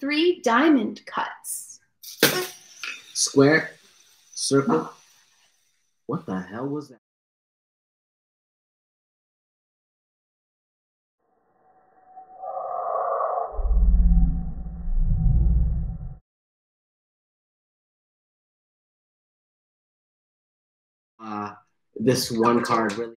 Three diamond cuts. Square, circle. What the hell was that? Uh, this one card really